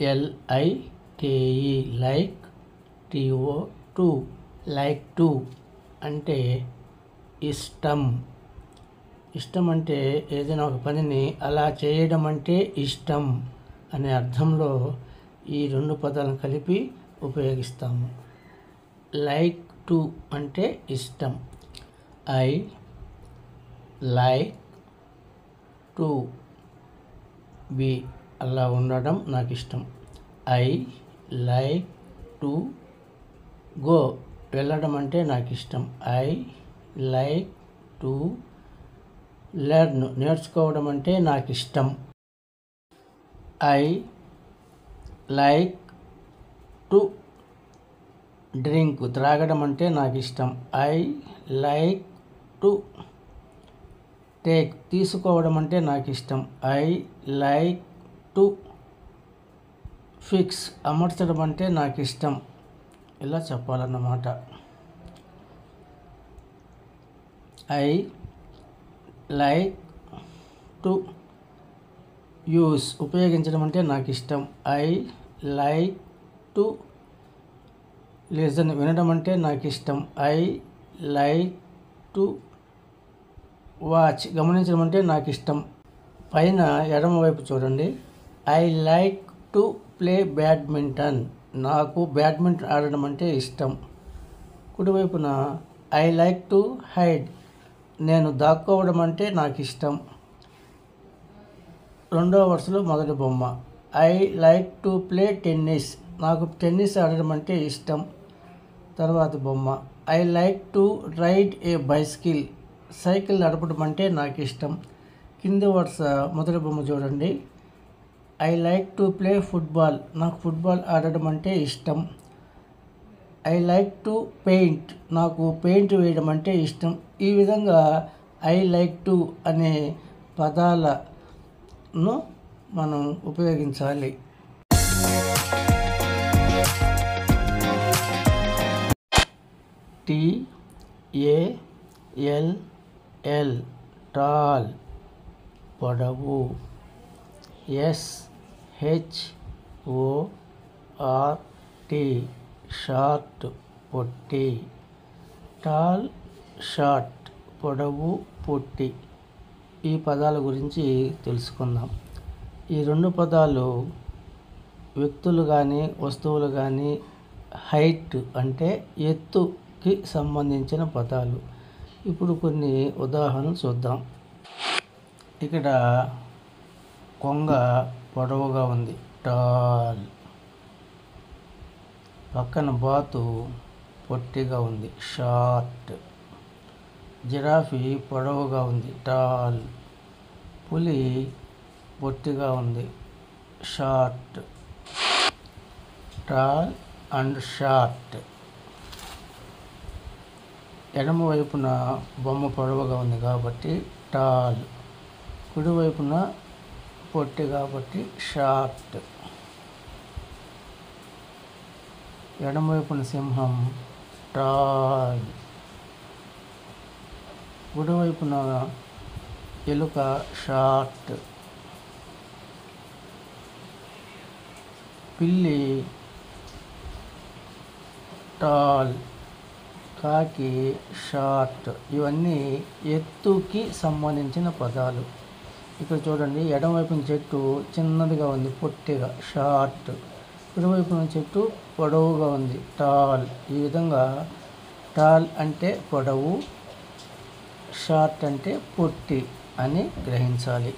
L I K E like T O to like to అంటే ఇష్టం. ఇష్టం అంటే ఏదైనా ఒక పనిని అలా చేయడం అంటే ఇష్టం అనే అర్థంలో ఈ రెండు పదాలను కలిపి ఉపయోగిస్తాము. లైక్ టు అంటే ఇష్టం. ఐ లైక్ టు బి అలా ఉండడం నాకు ఇష్టం ఐ లైక్ టు గో వెళ్ళడం అంటే నాకు ఇష్టం ఐ లైక్ టు లెర్న్ నేర్చుకోవడం అంటే నాకు ఇష్టం ఐ లైక్ టు డ్రింక్ త్రాగడం అంటే నాకు ఇష్టం ఐ లైక్ టు టేక్ తీసుకోవడం అంటే నాకు ఇష్టం ఐ లైక్ టు ఫిక్స్ అమర్చడం అంటే నాకు ఇష్టం ఇలా చెప్పాలన్నమాట. ఐ లైక్ టు యూస్ ఉపయోగించడం అంటే నాకు ఇష్టం ఐ లైక్ టు లిజన్ వినడం అంటే నాకు ఇష్టం ఐ లైక్ టు వాచ్ గమనించడం అంటే నాకు ఇష్టం పైన ఎడమవైపు చూడండి. I like to play badminton నాకు బ్యాడ్మింటన్ ఆడడం అంటే ఇష్టం. కుడివైపున ఐ లైక్ టు హైడ్ నేను దాక్కోవడం అంటే నాకు ఇష్టం. రెండవ వరుసలో మొదటి బొమ్మ. I like to play tennis నాకు టెన్నిస్ ఆడడం అంటే ఇష్టం. తర్వాత బొమ్మ. I like to ride a bicycle cycle నడపడం అంటే నాకు ఇష్టం. కింది వరుస మొదటి బొమ్మ చూడండి. I like to play football నాకు ఫుట్బాల్ ఆడడం అంటే ఇష్టం. ఐ లైక్ టు పెయింట్ నాకు పెయింట్ వేయడం అంటే ఇష్టం. ఈ విధంగా ఐ లైక్ టు అనే పదాలను మనం ఉపయోగించాలి. T A L L tall పొడవు. S H O R T short పొట్టి. టాల్ షార్ట్ పొడవు పొట్టి. ఈ పదాల గురించి తెలుసుకుందాం. ఈ రెండు పదాలు వ్యక్తులు కానీ వస్తువులు కానీ హైట్ అంటే ఎత్తుకి సంబంధించిన పదాలు. ఇప్పుడు కొన్ని ఉదాహరణలు చూద్దాం. ఇక్కడ కొంగ పొడవుగా ఉంది. టాల్. పక్కన బాతు పొట్టిగా ఉంది. షార్ట్. జిరాఫీ పొడవుగా ఉంది. టాల్. పులి పొట్టిగా ఉంది. షార్ట్. Tall and short. ఎడమ వైపున బొమ్మ పొడవుగా ఉంది కాబట్టి టాల్. కుడివైపున పొట్టి కాబట్టి షార్ట్. ఎడమవైపున సింహం టాల్ కుడివైపున ఎలుక షార్ట్. పిల్లి టాల్. కాకి షార్ట్. ఇవన్నీ ఎత్తుకి సంబంధించిన పదాలు. ఇక్కడ చూడండి ఎడమవైపున చెట్టు చిన్నదిగా ఉంది పొట్టిగా షార్ట్. కుడివైపున చెట్టు పొడవుగా ఉంది టాల్. ఈ విధంగా టాల్ అంటే పొడవు షార్ట్ అంటే పొట్టి అని గ్రహించాలి.